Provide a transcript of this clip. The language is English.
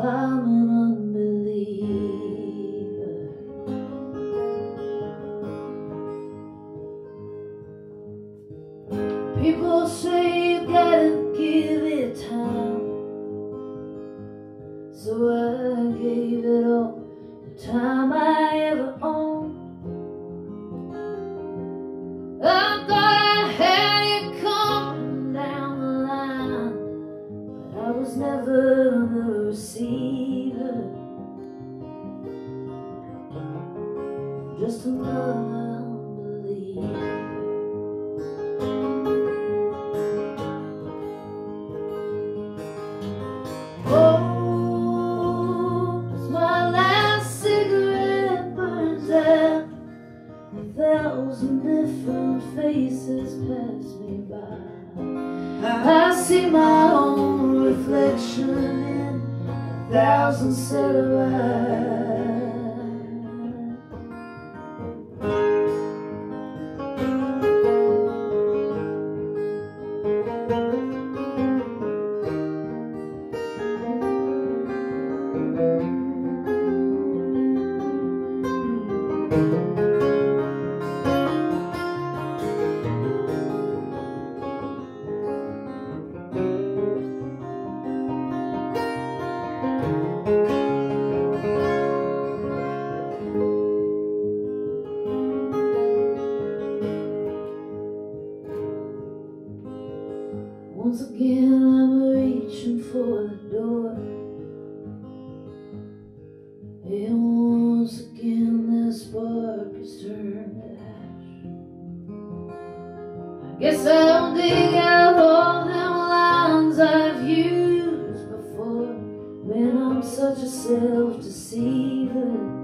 I'm an unbeliever. People say you gotta give it Just. Oh, as my last cigarette burns out, a thousand different faces pass me by. I see my own reflection in a thousand silhouettes. Once again, I'm reaching for the door. And once again, that spark is turned to ash. I guess I'll dig out all them lines I've used before. Man, I'm such a self deceiver.